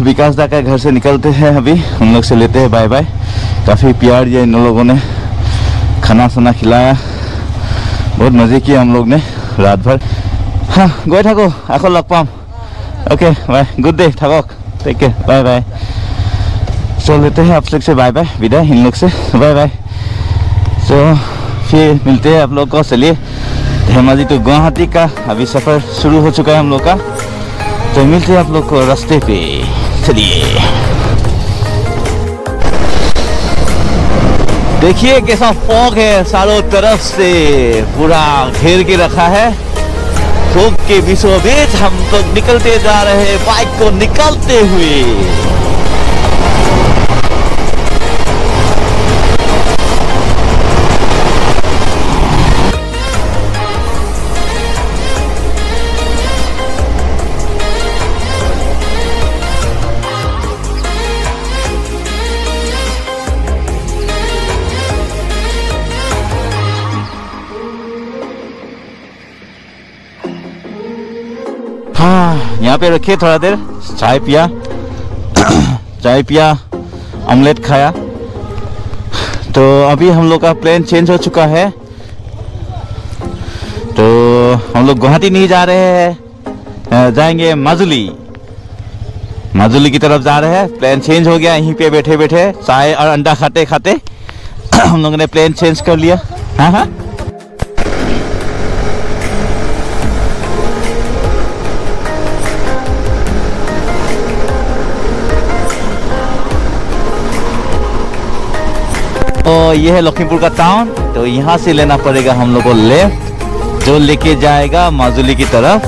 विकास दा का घर से निकलते हैं अभी। हम लोग से लेते हैं बाय बाय। काफ़ी प्यार दिया इन लोगों ने। खाना सना खिलाया। बहुत मज़े किया हम लोग ने रात भर। हाँ गए थको आखो लग palm. Okay, bye. Good day थकोक टेक केयर बाय बाय। सो लेते हैं आप लोग से बाय बाय। विदा इन लोग से, बाय बाय। सो फिर मिलते हैं आप लोग को। चलिए धेमाजी टू तो गुवाहाटी का अभी सफ़र शुरू हो चुका है हम लोग का। तो मिलते हैं आप लोग को रास्ते पे। चलिए। देखिए कैसा फॉग है चारों तरफ़ से। पूरा घेर के रखा है। फोक के बीचों बीच हम तो निकलते जा रहे हैं बाइक को निकालते हुए। यहाँ पे रखिए थोड़ा देर। चाय पिया। चाय पिया ऑमलेट खाया। तो अभी हम लोग का प्लान चेंज हो चुका है। तो हम लोग गुवाहाटी नहीं जा रहे हैं। जाएँगे माजुली। माजुली की तरफ़ जा रहे हैं। प्लान चेंज हो गया। यहीं पे बैठे बैठे चाय और अंडा खाते खाते हम लोगों ने प्लान चेंज कर लिया। हाँ हाँ। तो ये है लखीमपुर का टाउन तो यहाँ से लेना पड़ेगा हम लोग को लेफ़्ट जो लेके जाएगा माजुली की तरफ़।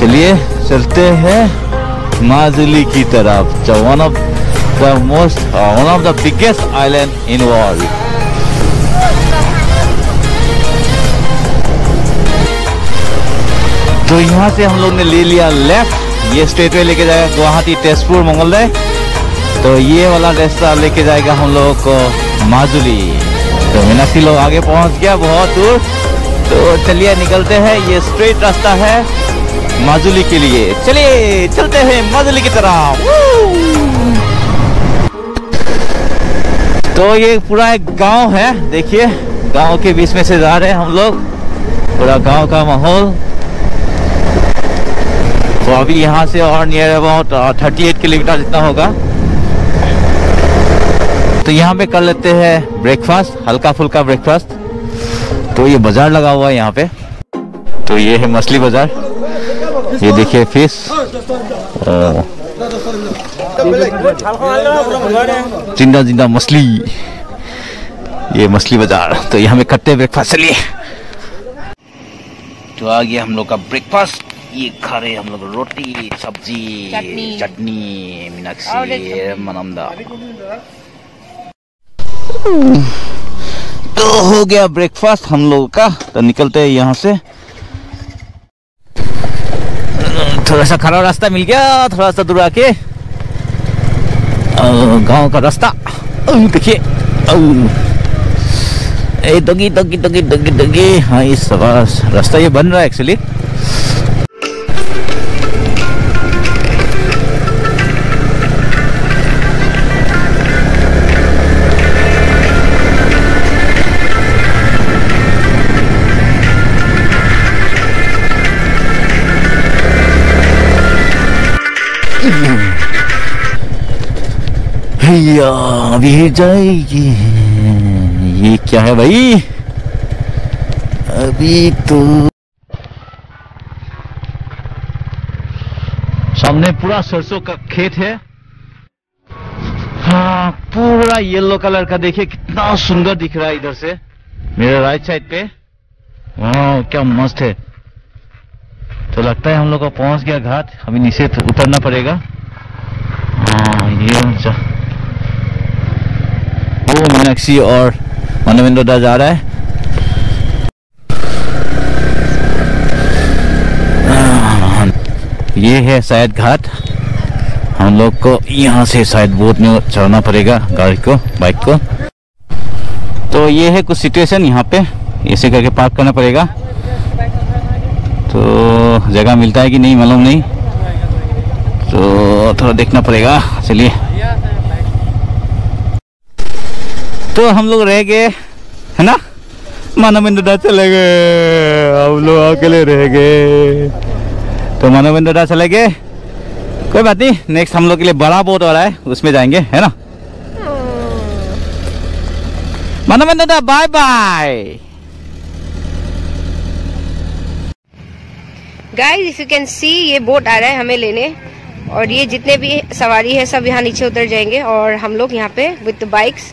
चलिए, चलते हैं माजुली की तरफ़ one of the most one of the biggest island in world तो यहाँ से हम लोग ने ले लिया लेफ़्ट ये स्ट्रेट वे लेके जाएगा गुवाहाटी, तेजपुर, मंगलदय। तो ये वाला रास्ता लेके जाएगा हम लोगों को माजुली। तो मीनाक्षी लोग आगे पहुँच गया, बहुत दूर। तो चलिए निकलते हैं, ये स्ट्रेट रास्ता है माजुली के लिए। चलिए, चलते हैं माजुली की तरफ़। तो ये पूरा एक गाँव है, देखिए, गाँव के बीच में से जा रहे हैं हम लोग। पूरा गाँव का माहौल। तो अभी यहाँ से और near about thirty eight kilometre जितना होगा। तो यहाँ पे कर लेते हैं ब्रेकफास्ट हल्का फुल्का ब्रेकफास्ट तो ये बाज़ार लगा हुआ है यहाँ पे। तो ये है मछली बाज़ार। ये देखिए फ़िश ज़िंदा ज़िंदा मछली। ये मछली बाज़ार। तो यहाँ पे करते हैं ब्रेकफास्ट चलिए। तो आ गया हम लोग का ब्रेकफास्ट ये खा रहे हम लोग रोटी सब्ज़ी चटनी। मीनाक्षी मनमदा। तो हो गया ब्रेकफास्ट हम लोगों का। तो निकलते हैं यहाँ से। थोड़ा सा खराब रास्ता मिल गया थोड़ा सा दूर आके। गाँव का रास्ता। देखिए ए डगी डगी डगी डगी डगी। हाँ इस रास्ता ये बन रहा है एक्चुअली भैया अभी जाएगी। ये क्या है भाई? अभी तो सामने पूरा सरसों का खेत है। हाँ पूरा येलो कलर का देखिए, कितना सुंदर दिख रहा है इधर से। मेरे राइट साइड पे। वाह, क्या मस्त है। तो लगता है हम लोग का पहुँच गया घाट। अभी नीचे उतरना पड़ेगा। हाँ ये वो मीनाक्षी और मनविंदो दा जा रहा है। हाँ, ये है शायद घाट। हम लोग को यहाँ से शायद बोट में चढ़ना पड़ेगा गाड़ी को बाइक को। तो ये है कुछ सिचुएशन यहाँ पे। ऐसे करके पार्क करना पड़ेगा। तो जगह मिलता है कि नहीं मालूम नहीं। तो थोड़ा देखना पड़ेगा। चलिए। तो हम लोग रह गए, है ना? मानवेंद्र चले गए। हम लोग अकेले रह गए। तो मानवेंद्र चले गए। कोई बात नहीं नेक्स्ट हम लोग के लिए बड़ा बोट हो रहा है, उसमें जाएँगे, है ना? Manvendra bye bye guys if you can see ये बोट आ रहा है हमें लेने। और ये जितने भी सवारी है, सब यहाँ नीचे उतर जाएँगे। और हम लोग यहाँ पे विद बाइक्स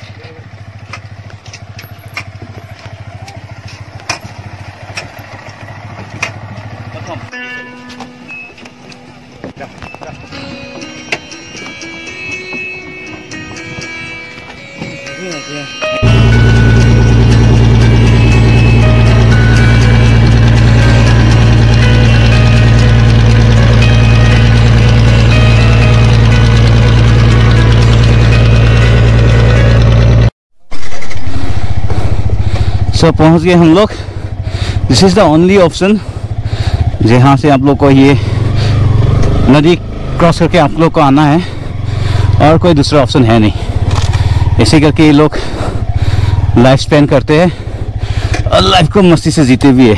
सो पहुँच गए हम लोग. This is the only option जहाँ से आप लोग को ये नदी क्रॉस करके आप लोग को आना है और कोई दूसरा ऑप्शन है नहीं। इसी करके ये लोग लाइफ स्पेंड करते हैं और लाइफ को मस्ती से जीते भी है।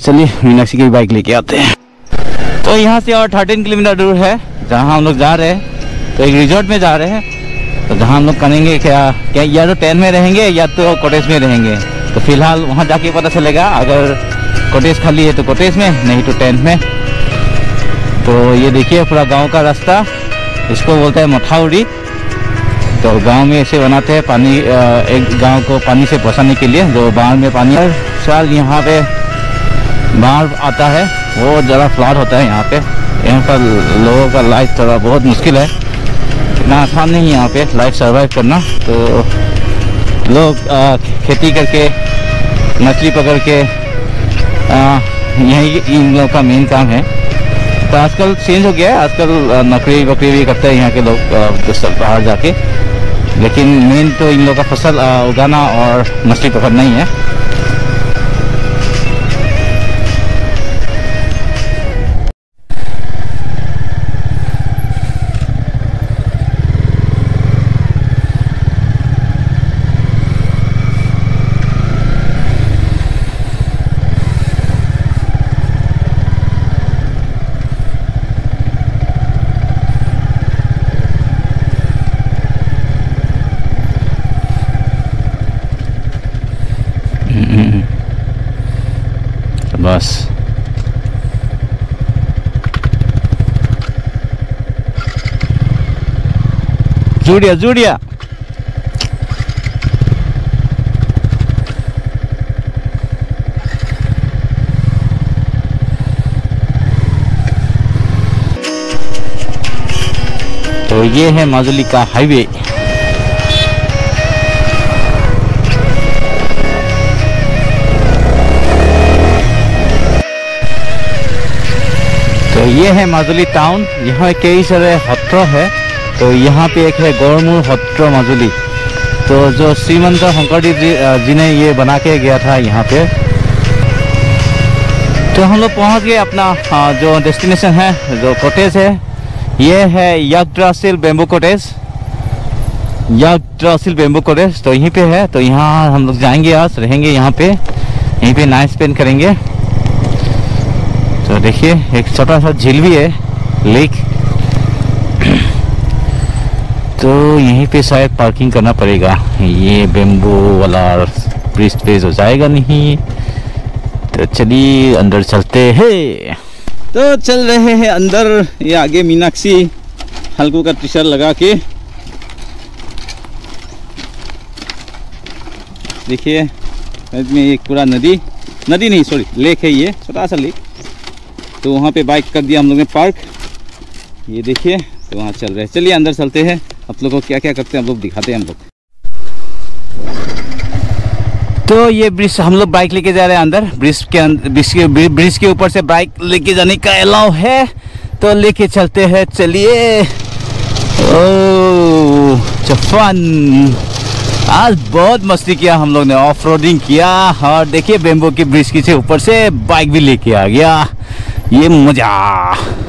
चलिए, मीनाक्षी की बाइक लेके आते हैं। तो यहाँ से और थर्टीन किलोमीटर दूर है, जहाँ हम लोग जा रहे हैं। तो एक रिजॉर्ट में जा रहे हैं। तो जहाँ हम लोग करेंगे, क्या क्या, या तो टेंट में रहेंगे या तो कॉटेज में रहेंगे। तो फ़िलहाल वहाँ जाके पता चलेगा, अगर कॉटेज खाली है तो कॉटेज में, नहीं तो टेंट में। तो ये देखिए पूरा गाँव का रास्ता, इसको बोलते हैं मथाउरी तो गाँव में ऐसे बनाते हैं पानी एक गाँव को पानी से बचाने के लिए, जो बाढ़ में पानी हर साल यहाँ पे बाढ़ आता है वो ज़रा फ्लड होता है यहाँ पे। यहाँ पर लोगों का लाइफ थोड़ा बहुत मुश्किल है। इतना आसान नहीं है यहाँ पे लाइफ सर्वाइव करना। तो लोग खेती करके, मछली पकड़ के यही इन लोगों का मेन काम है। तो आजकल चेंज हो गया है। आजकल नौकरी वकरी भी करते हैं यहाँ के लोग बाहर जाके। लेकिन मेन तो इन लोगों का फ़सल उगाना और मछली पकड़ना ही है। जूड़िया जूड़िया तो ये है माजुली का हाईवे तो ये है माजुली टाउन यहाँ कई सारे हत्र है। तो यहाँ पे एक है गौरमूर हत्र माजुली। तो जो श्रीमंत शंकरदेव जी, जी ने ये बना के गया था यहाँ पे तो हम लोग पहुँच गए अपना जो डेस्टिनेशन है जो कॉटेज है। ये है Yggdrasil bamboo cottage Yggdrasil bamboo cottage तो यहीं पे है। तो यहाँ हम लोग जाएँगे आज रहेंगे यहाँ पे। यहीं पे नाइट स्पेंड करेंगे। तो देखिए एक छोटा सा झील भी है लेक। तो यहीं पे शायद पार्किंग करना पड़ेगा। ये बेम्बू वाला ब्रिज पे हो जाएगा नहीं। तो चलिए, अंदर चलते हैं। तो चल रहे हैं अंदर। ये आगे मीनाक्षी हल्कू का टी शर्ट लगा के। देखिए इसमें एक पूरा नदी। नदी नहीं सॉरी लेक है ये छोटा सा लेक तो वहाँ पे बाइक कर दिया हम लोग ने पार्क ये देखिए तो वहाँ चल रहे हैं। चलिए, अंदर चलते हैं। आप लोगों को क्या क्या करते हैं हम लोग दिखाते हैं हम लोग। तो ये ब्रिज हम लोग बाइक लेके जा रहे हैं अंदर। ब्रिज के ब्रिज के ब्रिज के ऊपर से बाइक लेके जाने का अलाउ है। तो लेके चलते हैं, चलिए। ओ चफन आज बहुत मस्ती किया हम लोग ने ऑफ़ रोडिंग किया। और देखिए बेम्बो के ब्रिज के ऊपर से बाइक भी लेके आ गया। ये मज़ा।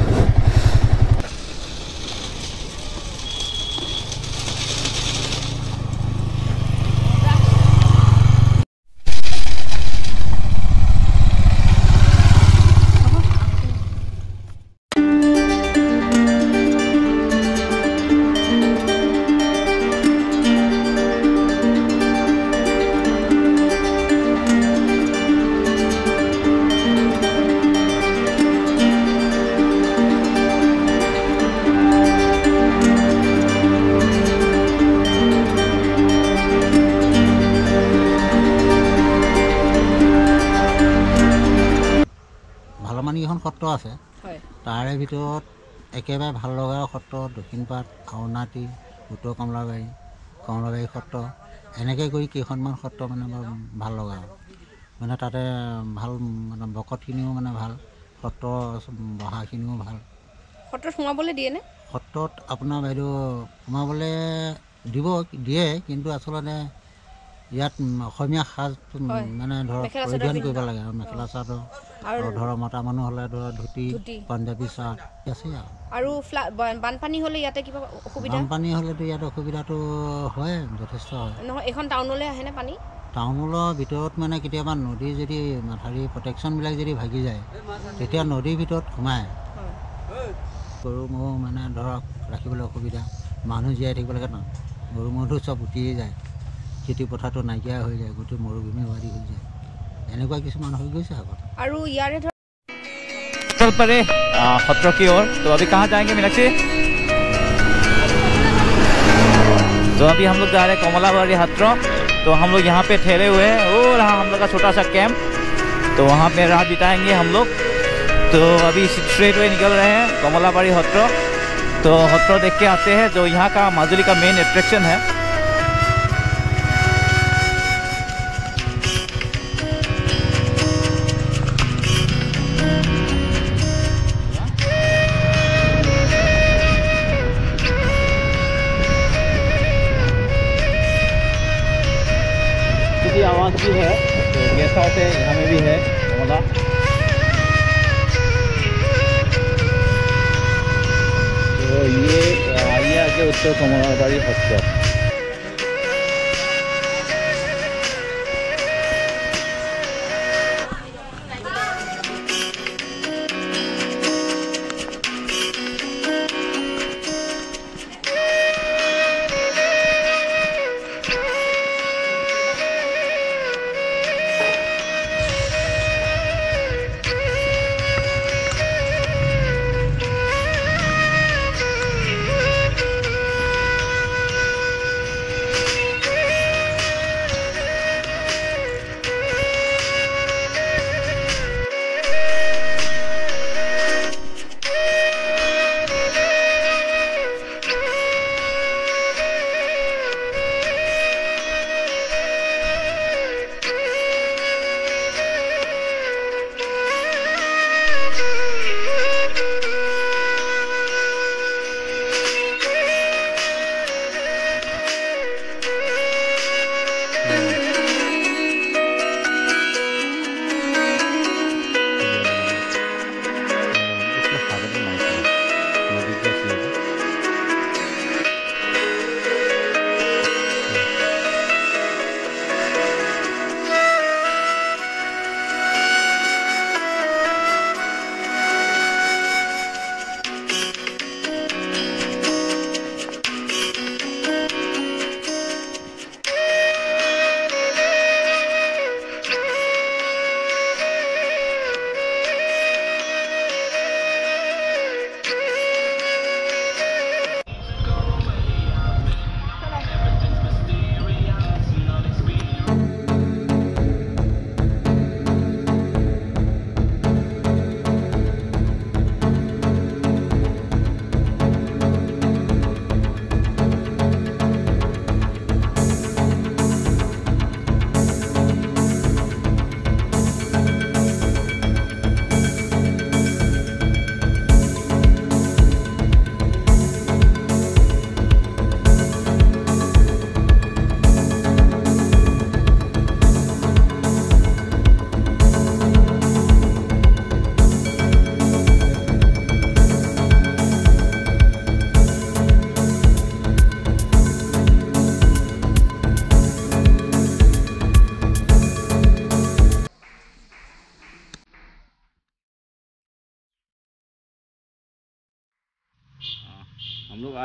ভিতৰত একেবাৰে ভাল লগা সত্ৰ দক্ষিণপাট আউনাতি উত্তৰ কমলাবাৰী কমলাবাৰী সত্ৰ এনেকৈ কৰি কেইখনমান সত্ৰ মানে বৰ ভাল লগা মানে তাতে ভাল মানে ভকতখিনিও মানে ভাল সত্ৰ বহাখিনিও ভাল। সত্ৰত সোমাবলৈ দিয়ে নে? সত্ৰত আপোনাৰ বাইদেউ সোমাবলৈ দিব দিয়ে কিন্তু আচলতে ইয়াত অসমীয়া সাজ। মানে ধৰক পৰিধান কৰিব লাগে আৰু মেখেলা চাদৰ। আৰু ধৰক মতা মানুহ হ'লে ধৰক ধুতি। পাঞ্জাবী চাৰ্ট আছে আৰু। বানপানী হ'লে ইয়াতে কিবা অসুবিধা? বানপানী হ'লেতো ইয়াত অসুবিধাটো হয় যথেষ্ট হয়। নহয় এইখন টাউনলৈ আহেনে পানী? টাউনৰ ভিতৰত মানে কেতিয়াবা নদীৰ যদি মাথাউৰি প্ৰটেকশ্যনবিলাক যদি ভাগি যায় তেতিয়া নদীৰ ভিতৰত সোমায়। গৰু ম'হ মানে ধৰক ৰাখিবলৈ অসুবিধা মানুহ জীয়াই থাকিব লাগে ন। গৰু ম'হটো চব উঠিয়ে যায়। খেতি পথাৰটো নাইকিয়া হৈ যায় গোটেই মৰুভূমি হোৱাদি হৈ যায়। এনেকুৱা কিছুমান হৈ গৈছে আগত আৰু ইয়াৰে ধৰ चल पड़े आ, खतरों की ओर तो अभी कहाँ जाएंगे मीनाक्षी तो अभी हम लोग जा रहे हैं कमलाबाड़ी हत्रों तो हम लोग यहाँ पे ठहरे हुए हैं वो रहा हम लोग का छोटा सा कैंप तो वहाँ पे रात बिताएंगे हम लोग तो अभी स्ट्रेट वे निकल रहे हैं कमलाबाड़ी हत्रो तो हत्रो देख के आते हैं जो यहाँ का माजुली का मेन अट्रैक्शन है ये आगे उत्तर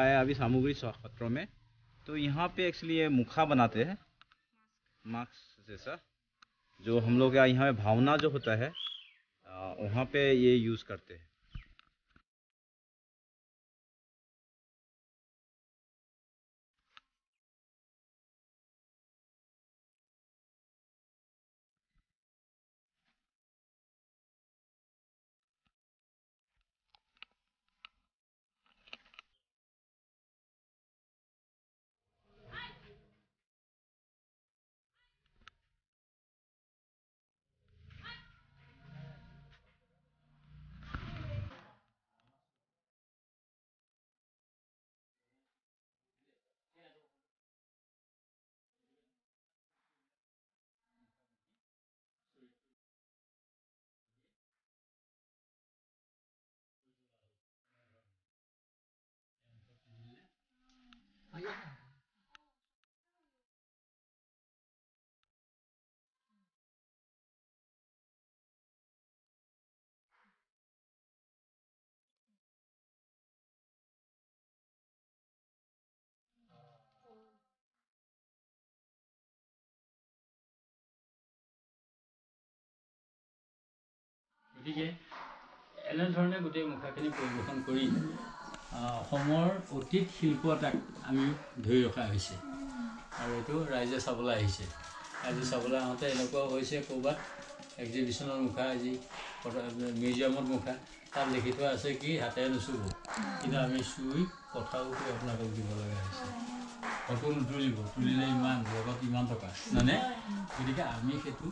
है अभी सामग्री पत्रों में। तो यहाँ पे एक्चुअली ये मुखा बनाते हैं। मास्क जैसा। जो हम लोग यहाँ भावना जो होता है वहाँ पे ये यूज़ करते हैं। গতিকে এনেধৰণে গোটেই মুখাখিনি পৰিৱেশন কৰি অসমৰ অতীত শিল্প এটাক আমি ধৰি ৰখা হৈছে। আৰু এইটো ৰাইজে চাবলৈ আহিছে। ৰাইজে চাবলৈ আহোঁতে এনেকুৱাও হৈছে ক'ৰবাত এক্সিবিশ্যনৰ মুখা আজি মিউজিয়ামত মুখা তাত লিখি থোৱা আছে কি হাতেৰে নুচুব। কিন্তু আমি চুই কথাও কৈ আপোনালোকক দিব লগা হৈছে। ফটো নুতুলিব তুলিলে ইমান লগত ইমান টকা। মানে গতিকে আমি সেইটো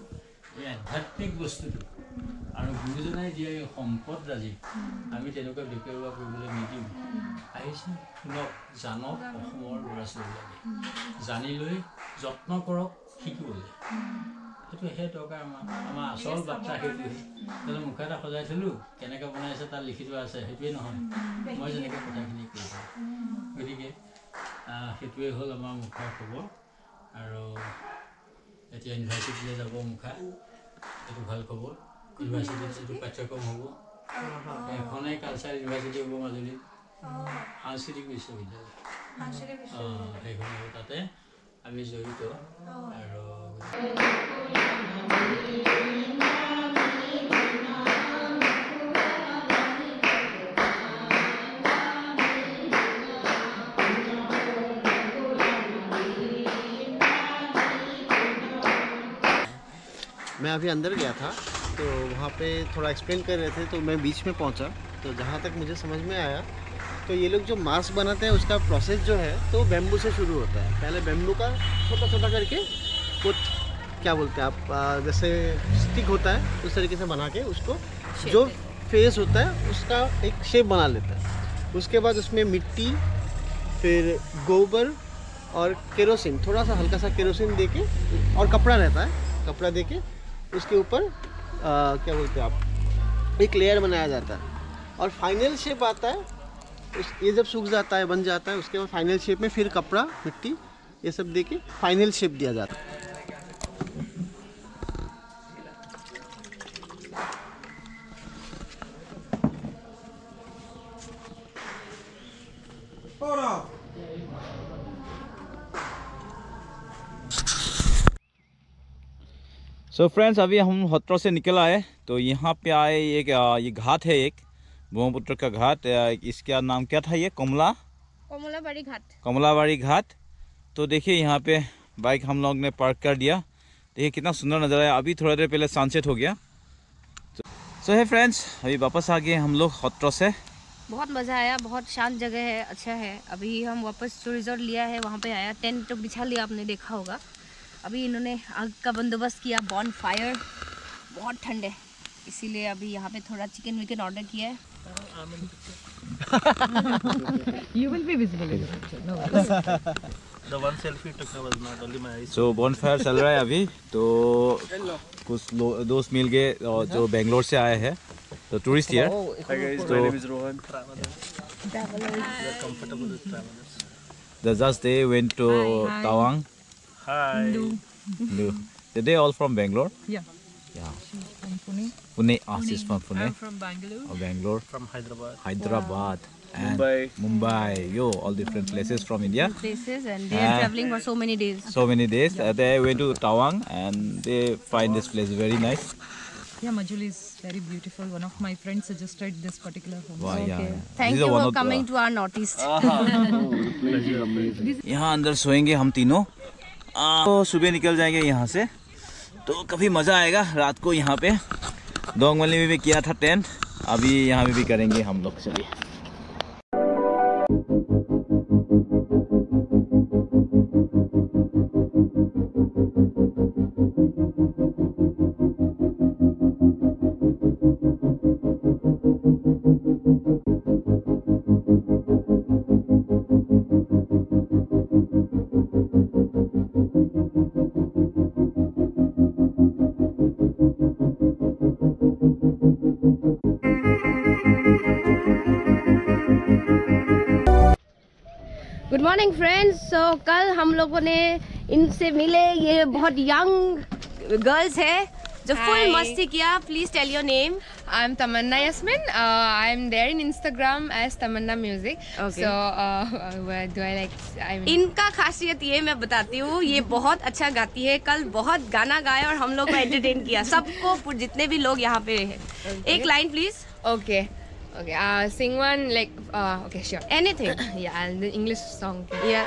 এই আধ্যাত্মিক বস্তুটো। আৰু গুৰুজনাই দিয়া এই সম্পদ ৰাজি আমি তেনেকুৱা বিপৰুৱা কৰিবলৈ নিদিওঁ। আহিছে শুনক জানক অসমৰ ল'ৰা ছোৱালীবিলাকে জানি লৈ যত্ন কৰক শিকিবলৈ। সেইটো সেই দৰকাৰ আমাৰ আমাৰ আচল বাৰ্তা সেইটোহে যেনে মুখা এটা সজাই থলোঁ কেনেকৈ বনাইছে তাত লিখি থোৱা আছে সেইটোৱে নহয়। মই যেনেকৈ কথাখিনি কৈ পাৰোঁ গতিকে সেইটোৱে হ'ল আমাৰ মুখাৰ খবৰ। আৰু এতিয়া ইউনিভাৰ্চিটিলৈ যাব মুখা। এইটো ভাল খবৰ। ইউনিভাৰ্চিটিত যিটো পাঠ্যক্ৰম হ'ব। এখনেই কালচাৰ ইউনিভাৰ্চিটি হ'ব মাজুলীত। সাংস্কৃতিক বিশ্ববিদ্যালয়। অঁ, সেইখন হ'ব তাতে আমি জড়িত। আৰু मैं अभी अंदर गया था तो वहाँ पे थोड़ा एक्सप्लेन कर रहे थे तो मैं बीच में पहुँचा। तो जहाँ तक मुझे समझ में आया तो ये लोग जो मास्क बनाते हैं उसका प्रोसेस जो है तो बेम्बू से शुरू होता है। पहले बेम्बू का छोटा छोटा करके वो क्या बोलते हैं आप जैसे स्टिक होता है उस तरीके से बना के उसको जो फेस होता है उसका एक शेप बना लेता है। उसके बाद उसमें मिट्टी फिर गोबर और केरोसिन थोड़ा सा हल्का सा केरोसिन दे के और कपड़ा रहता है कपड़ा दे के उसके ऊपर क्या बोलते हैं आप, एक लेयर बनाया जाता है। और फाइनल शेप आता है, उस, ये जब सूख जाता है, बन जाता है, उसके बाद फाइनल शेप में फिर कपड़ा, मिट्टी, ये सब दे के फाइनल शेप दिया जाता है। सो so फ्रेंड्स अभी हम हत्रो से निकल आए तो यहाँ पे आए एक ये घाट है एक ब्रह्मपुत्र का घाट इसका नाम क्या था ये? कमला? कमलाबाड़ी घाट। कमलाबाड़ी घाट। तो देखिए यहाँ पे बाइक हम लोग ने पार्क कर दिया। देखिए कितना सुंदर नज़र आया अभी थोड़ा देर पहले सनसेट हो गया। सो है फ्रेंड्स अभी वापस आ गए हम लोग हत्रो से। बहुत मज़ा आया बहुत शांत जगह है अच्छा है। अभी हम वापस जो रिजॉर्ट लिया है वहाँ पे आया टेंट तो बिछा लिया आपने देखा होगा। अभी इन्होंने आग का बंदोबस्त किया बॉन फायर बहुत ठंड है। इसीलिए अभी यहाँ पे थोड़ा चिकन विकन ऑर्डर किया है। सो बॉन फायर चल रहा है अभी तो कुछ दोस्त मिल गए जो बेंगलोर से आए हैं तो tourist here The just they went to Tawang. Hi. No. Did they all from Bangalore? Yeah. Yeah. From Pune. Pune. Ah, she's from Pune. I'm from Bangalore. Oh, Bangalore. From Hyderabad. Hyderabad. and Mumbai. Mumbai, yo, all different places from India. Places and they are Ah. traveling for so many days. So many days. Uh, they went to Tawang and they find this place very nice. Yeah, Majuli is very beautiful. One of my friends suggested this particular home. Wow, yeah, Okay. yeah. Thank These you are one for of the- coming to our northeast. यहाँ अंदर सोएंगे हम तीनों आ, तो सुबह निकल जाएँगे यहाँ से। तो काफ़ी मज़ा आएगा रात को यहाँ पे। दोंगमली में भी किया था टेंट, अभी यहाँ पे भी करेंगे हम लोग, चलिए। मॉर्निंग फ्रेंड्स सो कल हम लोगों ने इनसे मिले ये बहुत यंग गर्ल्स है जो फुल मस्ती किया। Please tell your name Yasmin. Uh, I'm there in Instagram as Tamanna Music. Okay. So, uh, where do I like? इनका खासियत ये मैं बताती हूँ ये बहुत अच्छा गाती है। कल बहुत गाना गाया और हम लोग को एंटरटेन किया। सबको जितने भी लोग यहाँ पे हैं। एक line please okay okay, Okay, uh, sing one like uh, okay, sure. Anything. yeah, the English song. Yeah.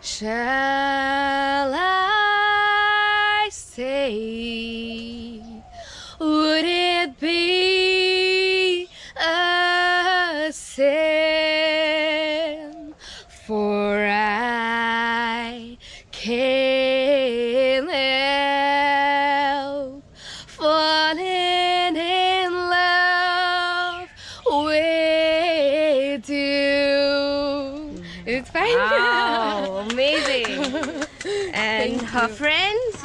Shall I say? Would it be? Her friends.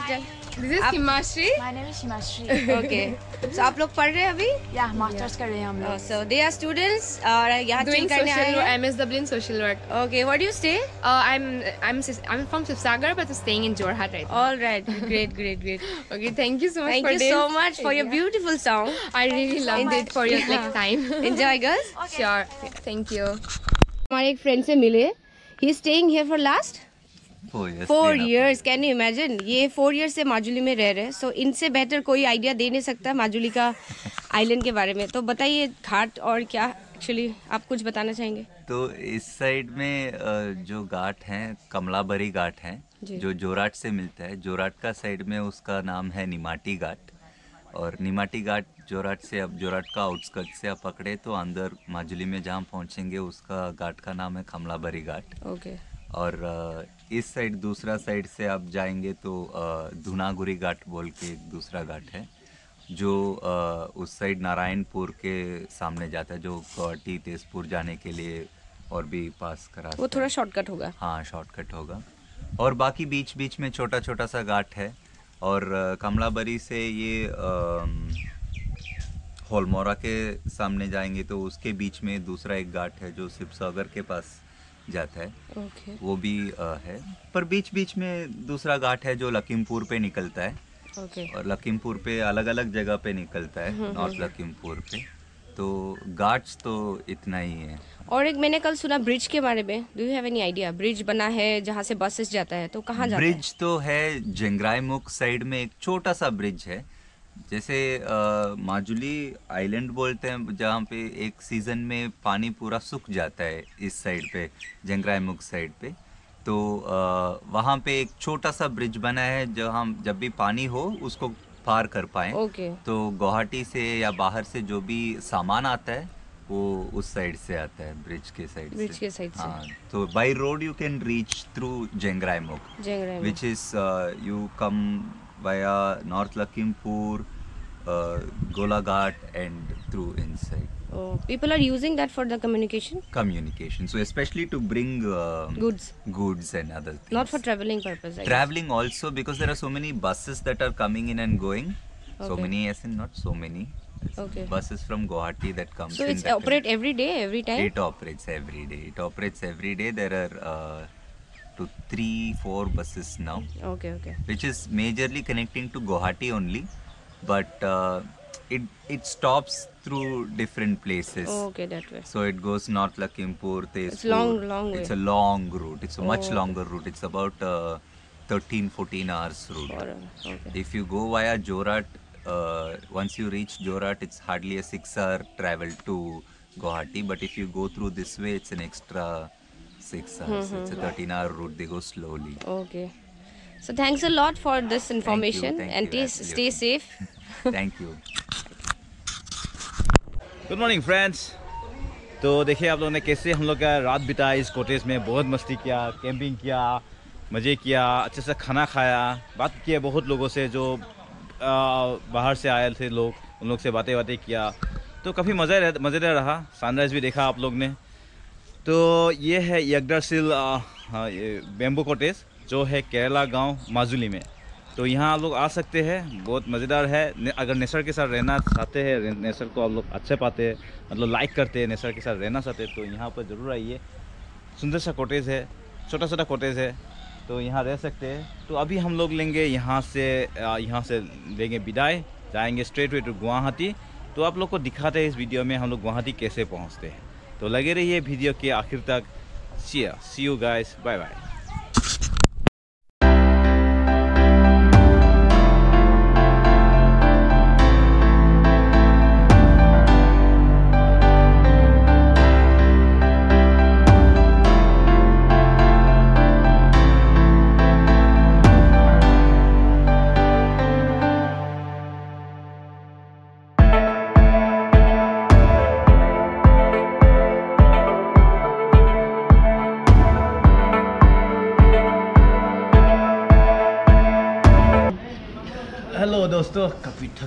This is Himashri. My name is Himashri. Okay. So आप लोग पढ़ रहे हैं अभी? yeah, masters कर रहे हैं हम लोग. So they are students और यहाँ Doing करने आए social work, हैं. MSW in social work. Okay, where do you stay? Uh, I'm I'm I'm from Sibsagar, but staying in Jorhat right now. All right, great, great, great. Okay, thank you so much Thank for you this. so much for your beautiful song. I really loved it for your like time. Enjoy, girls. Sure. Thank you. हमारे एक friend से मिले. He is staying here for last four years can you imagine ये four years से माजुली में रह रहे हैं। सो इनसे बेहतर कोई आइडिया दे नहीं सकता माजुली का आइलैंड के बारे में। तो बताइए घाट और क्या एक्चुअली आप कुछ बताना चाहेंगे? तो इस साइड में जो घाट हैं कमलाबरी घाट हैं जो। जोराट से मिलता है जोराट का साइड में उसका नाम है निमाटी घाट। और निमाटी घाट जोराट से अब जोराट का आउटस्कर्ट से आप पकड़े तो अंदर माजुली में जहाँ पहुँचेंगे उसका घाट का नाम है कमलाबरी घाट। ओके और इस साइड दूसरा साइड से आप जाएँगे तो धुनागुरी घाट बोल के एक दूसरा घाट है जो उस साइड नारायणपुर के सामने जाता है जो गुवाहाटी तेजपुर जाने के लिए और भी पास करा वो थोड़ा शॉर्टकट होगा। हाँ शॉर्टकट होगा। और बाकी बीच बीच में छोटा छोटा सा घाट है और कमलाबरी से ये होलमोरा के सामने जाएँगे तो उसके बीच में दूसरा एक घाट है जो शिवसागर के पास जाता है। ओके वो भी अ, है। पर बीच बीच में दूसरा घाट है जो लखीमपुर पे निकलता है। ओके और लखीमपुर पे अलग अलग जगह पे निकलता है नॉर्थ लखीमपुर पे। तो घाट्स तो इतना ही है। और एक मैंने कल सुना ब्रिज के बारे में। Do you have any idea bridge बना है जहाँ से बसेस जाता है तो कहाँ जाता है? ब्रिज तो है जंगराईमुख साइड में एक छोटा सा ब्रिज है। जैसे माजुली आइलैंड बोलते हैं जहाँ पे एक सीज़न में पानी पूरा सूख जाता है इस साइड पे जंगराईमुख साइड पे। तो वहाँ पे एक छोटा सा ब्रिज बना है जो हम जब भी पानी हो उसको पार कर पाए। ओके। तो गुवाहाटी से या बाहर से जो भी सामान आता है वो उस साइड से आता है ब्रिज के साइड ब्रिज से के साइड से। हाँ तो by road you can reach through Jengraimukh Jangrai में which is uh, you come via North Lakhimpur, uh, Golaghat and through inside Oh, people are using that for the communication communication. So especially to bring um, goods goods and other things. not for traveling purpose I guess. traveling also because there are so many buses that are coming in and going. So many as in not so many. Okay. Buses from Guwahati that come. so in it's that operate every day every time It operates every day. It operates every day. There are uh, to three, four buses now. okay okay which is majorly connecting to Guwahati only. But uh, it it stops through different places. Okay, that way. So it goes North Lakhimpur, Tezpur. long- long It's a long route. It's a much Oh. longer route. It's about uh, 13, 14 hours route. Okay. If you go via Jorat, uh, once you reach Jorat, it's hardly a six-hour travel to Guwahati. But if you go through this way, it's an extra six hours. Mm-hmm. It's a Mhm. 13-hour route. They go slowly. Okay. So thanks a lot for this information thank you, thank and you, please stay safe. Thank you. Good morning friends तो देखिए आप लोगों ने कैसे हम लोग का रात बिताया इस कोटेज में बहुत मस्ती किया कैंपिंग किया मज़े किया अच्छे से खाना खाया बात किया बहुत लोगों से जो आ, बाहर से आए थे लोग उन लोग से बातें बातें किया तो काफ़ी मज़ा मज़ेदार रहा सनराइज़ भी देखा आप लोग ने तो ये है यगदरसिल बेम्बू कॉटेज जो है केरला गाँव माजुली में। तो यहाँ आप लोग आ सकते हैं, बहुत मज़ेदार है। अगर नेचर के साथ रहना चाहते हैं नेचर को आप लोग अच्छे पाते हैं मतलब लाइक करते हैं, नेचर के साथ रहना चाहते हैं तो यहाँ पर ज़रूर आइए। सुंदर सा कॉटेज है छोटा छोटा कॉटेज है तो यहाँ रह सकते हैं। तो अभी हम लोग लेंगे यहाँ से यहाँ से लेंगे विदाई, जाएँगे स्ट्रेट वे टू गुवाहाटी तो आप लोग को दिखाते हैं इस वीडियो में हम लोग गुवाहाटी कैसे पहुँचते हैं। तो लगे रहिए वीडियो के आखिर तक। See you guys bye bye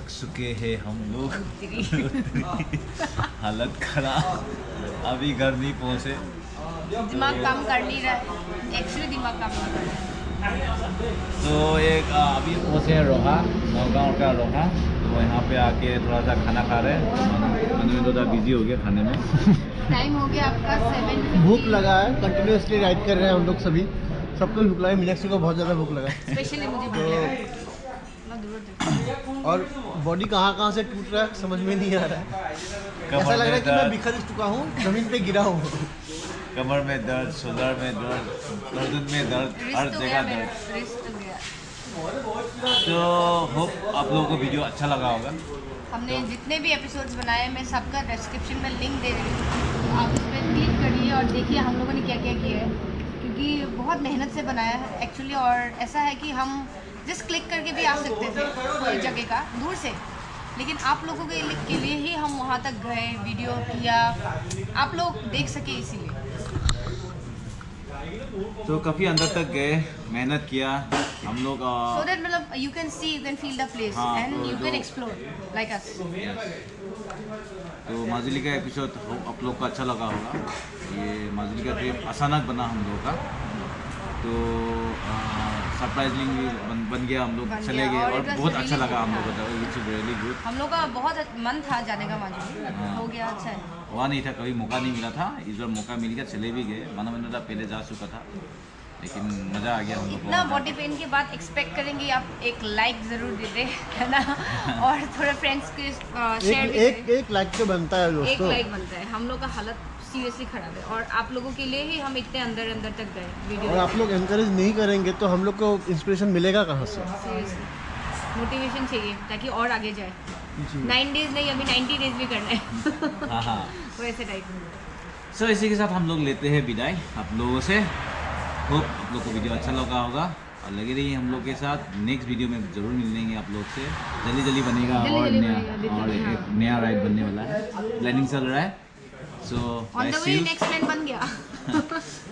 थक चुके हैं हम लोग। हालत खराब। अभी घर नहीं पहुँचे। दिमाग काम कर नहीं रहा है। एक्चुअली दिमाग काम कर रहा है। तो एक अभी पहुँचे हैं रोहा नौगांव का रोहा। तो यहाँ पे आके थोड़ा सा खाना खा रहे हैं। मनु थोड़ा बिज़ी हो गया खाने में। टाइम हो गया आपका सेवन भूख लगा है कंटिन्यूसली राइड कर रहे हैं हम लोग सभी। सबको भूख लगा है मीनाक्षी को बहुत ज़्यादा भूख लगा है। स्पेशली मुझे भूख लगा है। और बॉडी कहाँ कहाँ से टूट रहा है? समझ में नहीं आ रहा है। ऐसा लग रहा है कि मैं बिखर चुका हूँ ज़मीन पे गिरा हूँ। कमर में दर्द शोल्डर में दर्द गर्दन में दर्द हर जगह दर्द। हो तो होप आप लोगों को वीडियो अच्छा लगा होगा। हमने तो, जितने भी एपिसोड्स बनाए मैं सबका डिस्क्रिप्शन में लिंक दे रही हूँ। आप उस पर क्लिक करिए और देखिए हम लोगों ने क्या क्या किया है। क्योंकि बहुत मेहनत से बनाया है एक्चुअली और ऐसा है कि हम जस्ट क्लिक करके भी आ सकते थे कोई जगह का दूर से। लेकिन आप लोगों के लिए के लिए ही हम वहाँ तक गए वीडियो किया। आप लोग देख सके इसीलिए। तो काफ़ी अंदर तक गए मेहनत किया हम लोग सो दैट मतलब you can see you can feel the place and you can explore like us तो माजुली का एपिसोड आप लोग को अच्छा लगा होगा। ये माजुली का ट्रिप अचानक बना हम लोगों का। तो सरप्राइजिंग भी बन, बन गया हम लोग चले गए और और बहुत अच्छा लगा हम लोग को इट्स रियली गुड हम लोग का बहुत मन था जाने का माजूली हाँ। हो गया अच्छा है। हुआ नहीं था कभी मौका नहीं मिला था। इस बार मौका मिल गया चले भी गए। माना मैंने पहले जा चुका था लेकिन मज़ा आ गया हम लोग इतना बॉडी पेन के बाद एक्सपेक्ट करेंगे आप एक लाइक ज़रूर दे दे है ना? और थोड़े फ्रेंड्स के शेयर एक एक एक लाइक तो बनता है करें। एक लाइक बनता है। हम लोग का हालत सीरियसली खराब है। और आप लोगों के लिए ही हम इतने अंदर अंदर तक गए और आप लोग एनकरेज नहीं करेंगे तो हम लोग को इंस्पिरेशन मिलेगा कहाँ से? सीरियसली मोटिवेशन चाहिए ताकि और आगे जाए। नाइन डेज़ नहीं अभी नाइन्टी डेज़ भी करना है। हाँ हाँ। वैसे टाइप सो इसी के साथ हम लोग लेते हैं विदाई। आप लोगों से होप आप लोग को वीडियो अच्छा लगा होगा। और लगे रहिए हम लोग के साथ। नेक्स्ट वीडियो में ज़रूर मिलेंगे आप लोग से। जल्दी जल्दी बनेगा और नया और एक हाँ। नया राइड बनने वाला है। प्लानिंग चल रहा है। So, on the way, next plan ban gaya.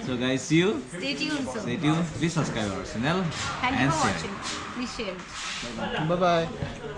so, guys, see you. Stay tuned. Stay tuned. Please subscribe our channel. Thank and you for share. watching. Please share. Bye bye. bye, -bye.